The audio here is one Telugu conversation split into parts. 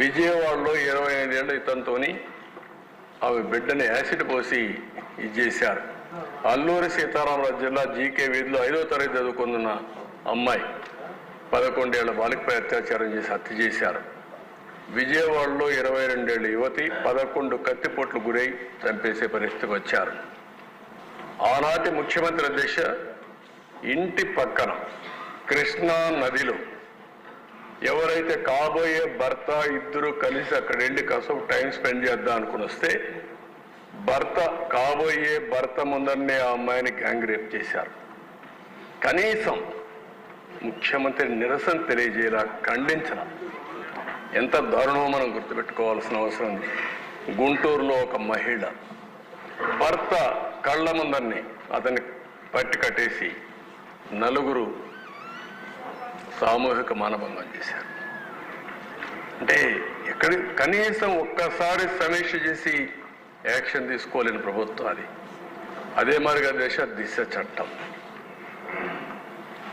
విజయవాడలో ఇరవై ఐదేళ్ళ ఇతనితోని ఆమె బిడ్డని యాసిడ్ పోసి ఇది చేశారు. అల్లూరి సీతారామరాజు జిల్లా జీకే వీధిలో ఐదో తరగతి చదువుకుంటున్న అమ్మాయి పదకొండేళ్ళ బాలికపై అత్యాచారం చేసి హత్య చేశారు. విజయవాడలో ఇరవై రెండేళ్ళ యువతి పదకొండు కత్తిపోట్లు గురై చంపేసే పరిస్థితికి వచ్చారు. ఆనాటి ముఖ్యమంత్రి దిశ ఇంటి పక్కన కృష్ణా నదిలో ఎవరైతే కాబోయే భర్త ఇద్దరు కలిసి అక్కడ వెళ్ళి కాసేపు టైం స్పెండ్ చేద్దాం అనుకుని వస్తే భర్త కాబోయే భర్త ముందరనే ఆ అమ్మాయిని గ్యాంగ్ రేప్ చేశారు. కనీసం ముఖ్యమంత్రి నిరసన తెలియజేలా ఖండించిన. ఎంత దారుణమో మనం గుర్తుపెట్టుకోవాల్సిన అవసరం ఉంది. గుంటూరులో ఒక మహిళ భర్త కళ్ళ ముందరిని అతన్ని పట్టి కట్టేసి నలుగురు సామూహిక మానభంగం చేశారు. అంటే ఎక్కడ కనీసం ఒక్కసారి సమీక్ష చేసి యాక్షన్ తీసుకోలేని ప్రభుత్వం అది. అదే మాదిరిగా దేశ దిశ చట్టం.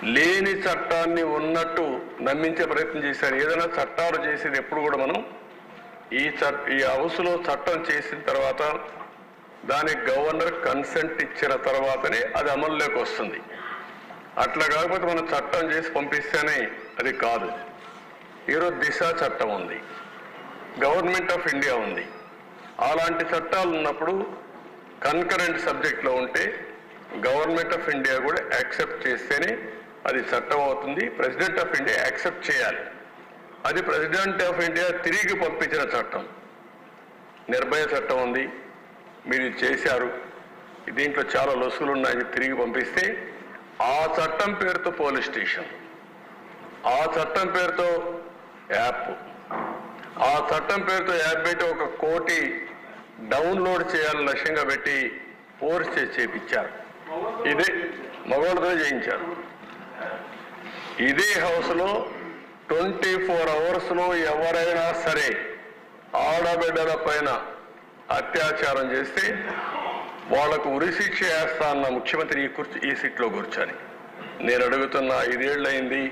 లేని చట్టాన్ని ఉన్నట్టు నమ్మించే ప్రయత్నం చేశారు. ఏదైనా చట్టాలు చేసేది ఎప్పుడు కూడా మనం ఈ చట్ ఈ హౌస్లో చట్టం చేసిన తర్వాత దానికి గవర్నర్ కన్సెంట్ ఇచ్చిన తర్వాతనే అది అమల్లోకి వస్తుంది. అట్లా కాకపోతే మనం చట్టం చేసి పంపిస్తేనే అది కాదు. ఈరోజు దిశ చట్టం ఉంది. గవర్నమెంట్ ఆఫ్ ఇండియా ఉంది. అలాంటి చట్టాలు ఉన్నప్పుడు కన్కరెంట్ సబ్జెక్ట్లో ఉంటే గవర్నమెంట్ ఆఫ్ ఇండియా కూడా యాక్సెప్ట్ చేస్తేనే అది చట్టం అవుతుంది. ప్రెసిడెంట్ ఆఫ్ ఇండియా యాక్సెప్ట్ చేయాలి. అది ప్రెసిడెంట్ ఆఫ్ ఇండియా తిరిగి పంపించిన చట్టం. నిర్భయ చట్టం ఉంది. మీరు చేశారు. దీంట్లో చాలా లొసుగులు ఉన్నాయి. తిరిగి పంపిస్తే ఆ చట్టం పేరుతో పోలీస్ స్టేషన్. ఆ చట్టం పేరుతో యాప్. ఆ చట్టం పేరుతో యాప్ పెట్టి ఒక కోటి డౌన్లోడ్ చేయాలని లక్ష్యంగా పెట్టి ఫోర్స్ చేసి చేపించారు. ఇదే మగవాళ్ళతో చేయించారు. ఇదే హౌస్లో ట్వంటీ ఫోర్ అవర్స్లో ఎవరైనా సరే ఆడబిడ్డల పైన అత్యాచారం చేస్తే వాళ్ళకు ఉరిశిక్ష వేస్తా అన్న ముఖ్యమంత్రి ఈ కుర్చీ ఈ సీట్లో కూర్చొని. నేను అడుగుతున్న ఐదేళ్ళయింది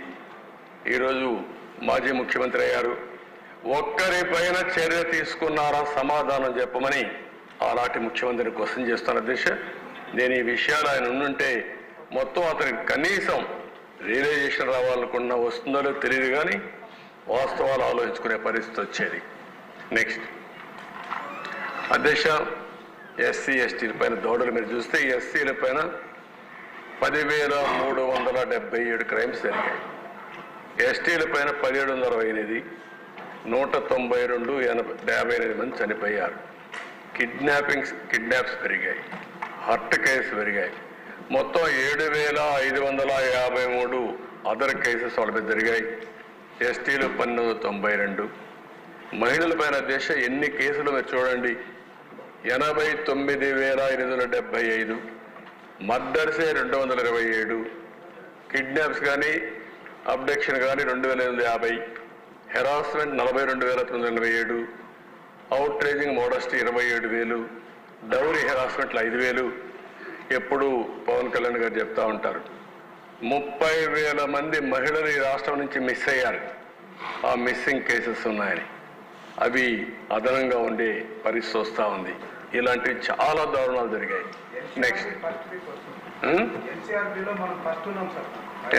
ఈరోజు మాజీ ముఖ్యమంత్రి అయ్యారు. ఒక్కరిపైన చర్య తీసుకున్నారా సమాధానం చెప్పమని ఆనాటి ముఖ్యమంత్రిని క్వశ్చన్ చేస్తున్న దిశ నేను ఈ విషయాలు ఆయన ఉండుంటే మొత్తం అతనికి కనీసం రియలైజేషన్ రావాలనుకున్నా వస్తుందో తెలియదు కానీ వాస్తవాలు ఆలోచించుకునే పరిస్థితి వచ్చేది. నెక్స్ట్. అధ్యక్ష ఎస్సీ ఎస్టీల పైన దౌడలు మీరు చూస్తే ఎస్సీల పైన పదివేల మూడు వందల డెబ్బై ఏడు క్రైమ్స్ జరిగాయి. ఎస్టీల పైన పదిహేడు వందల అరవై ఎనిమిది నూట తొంభై రెండు ఎనభై యాభై ఎనిమిది మంది చనిపోయారు. కిడ్నాపింగ్స్ కిడ్నాప్స్ పెరిగాయి. హర్ట్ కేసు పెరిగాయి. మొత్తం ఏడు వేల ఐదు వందల యాభై మూడు అదర్ కేసెస్ వాళ్ళ మీద జరిగాయి. ఎస్టీలు పన్నెండు తొంభై రెండు. మహిళల పైన దేశ ఎన్ని కేసులు మీరు చూడండి ఎనభై తొమ్మిది వేల ఎనిమిది వందల డెబ్బై ఐదు. మర్డర్సే రెండు వందల ఇరవై ఏడు. కిడ్నాప్స్ కానీ అబ్డక్షన్ కానీ రెండు వేల ఎనిమిది యాభై. హెరాస్మెంట్ నలభై రెండు వేల తొమ్మిది వందల ఎనభై ఏడు. అవుట్రేజింగ్ మోడస్టీ ఇరవై ఏడు వేలు. డౌరీ హెరాస్మెంట్లు ఐదు వేలు. ఎప్పుడు పవన్ కళ్యాణ్ గారు చెప్తా ఉంటారు. ముప్పై వేల మంది మహిళలు ఈ రాష్ట్రం నుంచి మిస్ అయ్యారు. ఆ మిస్సింగ్ కేసెస్ ఉన్నాయని. అవి అదనంగా ఉండే పరిస్థితి వస్తూ ఉంది. ఇలాంటివి చాలా దారుణాలు జరిగాయి. నెక్స్ట్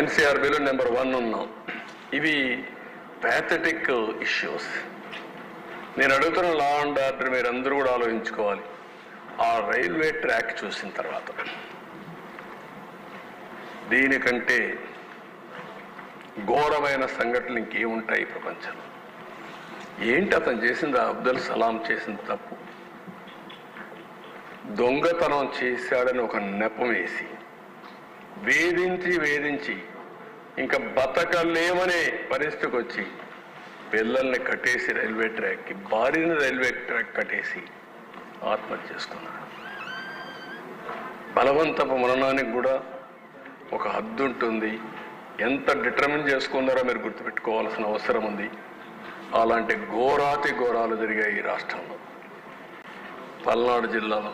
ఎన్సీఆర్బీలో నెంబర్ వన్ ఉన్నాం ఇవి ప్యాథటిక్ ఇష్యూస్ నేను అడుగుతున్న లా అండ్ ఆర్డర్ మీరు అందరూ కూడా ఆలోచించుకోవాలి. ఆ రైల్వే ట్రాక్ చూసిన తర్వాత. దీనికంటే ఘోరమైన సంఘటనలు ఇంకేముంటాయి ప్రపంచంలో? ఏంటి అతను చేసింది? ఆ అబ్దుల్ సలాం చేసింది తప్పు. దొంగతనం చేశాడని ఒక నెపం వేసి వేధించి వేధించి ఇంకా బతకలేమనే పరిస్థితికి వచ్చి పిల్లల్ని కట్టేసి రైల్వే ట్రాక్కి భార్యని రైల్వే ట్రాక్ కట్టేసి ఆత్మహత్య చేసుకున్నాడు. బలవంతపు మరణానికి కూడా ఒక హద్దు ఉంటుంది. ఎంత డిటర్మిన్ చేసుకున్నారో మీరు గుర్తుపెట్టుకోవాల్సిన అవసరం ఉంది. అలాంటి ఘోరాతి ఘోరాలు జరిగాయి ఈ రాష్ట్రంలో. పల్నాడు జిల్లాలో.